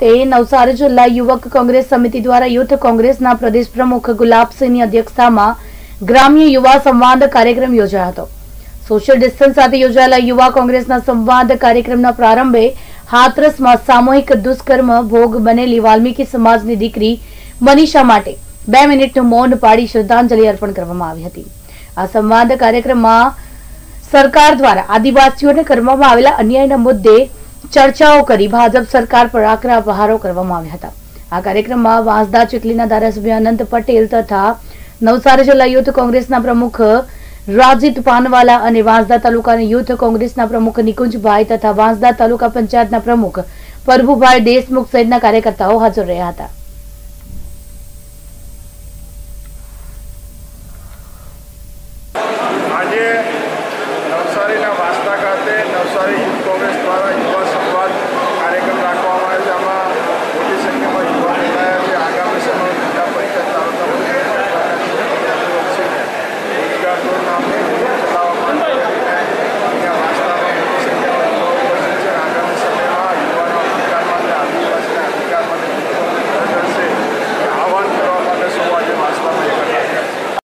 તે નવસારી જિલ્લા યુવક કોંગ્રેસ સમિતિ દ્વારા યુથ કોંગ્રેસના પ્રદેશ પ્રમુખ ગુલાબસિંહની અધ્યક્ષતામાં ગ્રામ્ય યુવા સંવાદ કાર્યક્રમ યોજાયો હતો. સોશિયલ ડિસ્ટન્સ સાથે યોજાયેલા યુવા કોંગ્રેસના સંવાદ કાર્યક્રમના પ્રારંભે હાથરસમાં સામૂહિક દુષ્કર્મ ભોગ બનેલી વાલ્મીકી સમાજની દીકરી મનીષા માટે બે મિનિટનું મૌન પાડી શ્રદ્ધાંજલિ અર્પણ કરવામાં આવી હતી. આ સંવાદ કાર્યક્રમમાં સરકાર દ્વારા આદિવાસીઓને કરવામાં આવેલા અન્યાયના મુદ્દે ચર્ચાઓ કરી ભાજપ સરકાર પર આકરા પ્રહારો કરવામાં આવ્યા હતા. આ કાર્યક્રમમાં વાંસદા ચીખલીના ધારાસભ્ય અનંત પટેલ તથા નવસારી જિલ્લા યુથ કોંગ્રેસના પ્રમુખ રાજીત પાનવાલા અને વાંસદા તાલુકાના યુથ કોંગ્રેસના પ્રમુખ નિકુંજભાઈ તથા વાંસદા તાલુકા પંચાયતના પ્રમુખ પ્રભુભાઈ દેશમુખ સહિતના કાર્યકર્તાઓ હાજર રહ્યા હતા. આજે